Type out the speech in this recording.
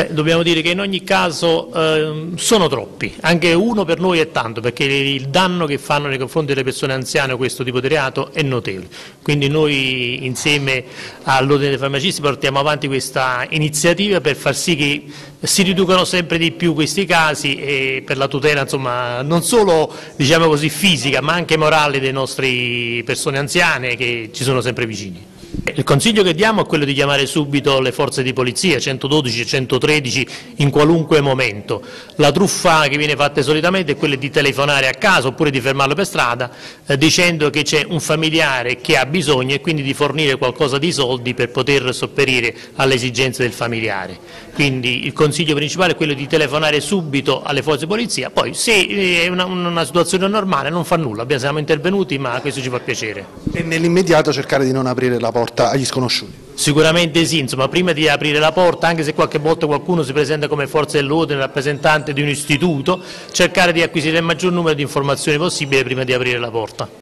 Beh, dobbiamo dire che in ogni caso eh, sono troppi, anche uno per noi è tanto, perché il danno che fanno nei confronti delle persone anziane questo tipo di reato è notevole. Quindi noi insieme all'Ordine dei farmacisti portiamo avanti questa iniziativa per far sì che si riducano sempre di più questi casi e per la tutela insomma, non solo diciamo così, fisica ma anche morale delle nostre persone anziane che ci sono sempre vicini. Il consiglio che diamo è quello di chiamare subito le forze di polizia, 112 e 113 in qualunque momento. La truffa che viene fatta solitamente è quella di telefonare a casa oppure di fermarlo per strada eh, dicendo che c'è un familiare che ha bisogno e quindi di fornire qualcosa di soldi per poter sopperire alle esigenze del familiare. Quindi il consiglio principale è quello di telefonare subito alle forze di polizia, poi se è una, una situazione normale non fa nulla, siamo intervenuti ma questo ci fa piacere. E nell'immediato cercare di non aprire la porta porta agli sconosciuti? Sicuramente sì, insomma, prima di aprire la porta, anche se qualche volta qualcuno si presenta come forza dell'ordine, rappresentante di un istituto, cercare di acquisire il maggior numero di informazioni possibile prima di aprire la porta.